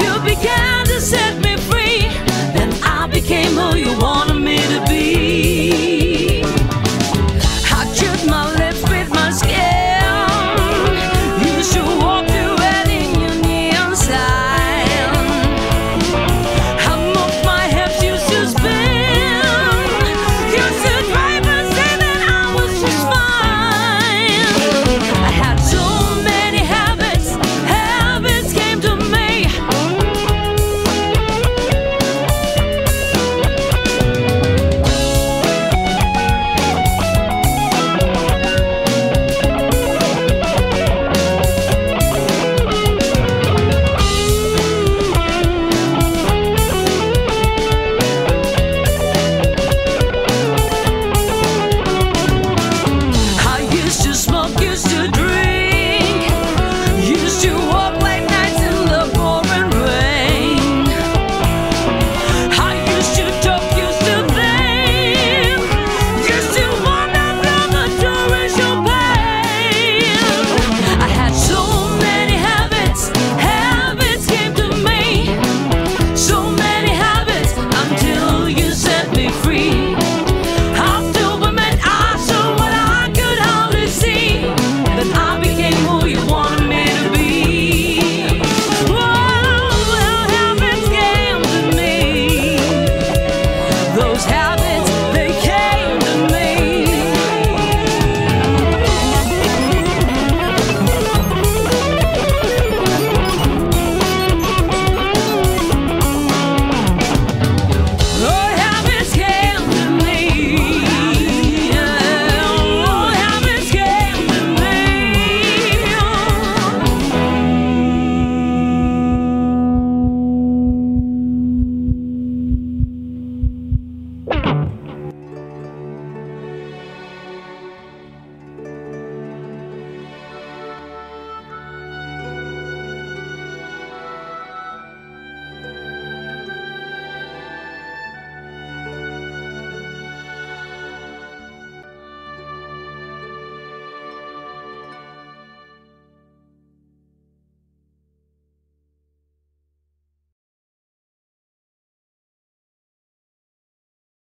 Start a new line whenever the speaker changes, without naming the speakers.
You began.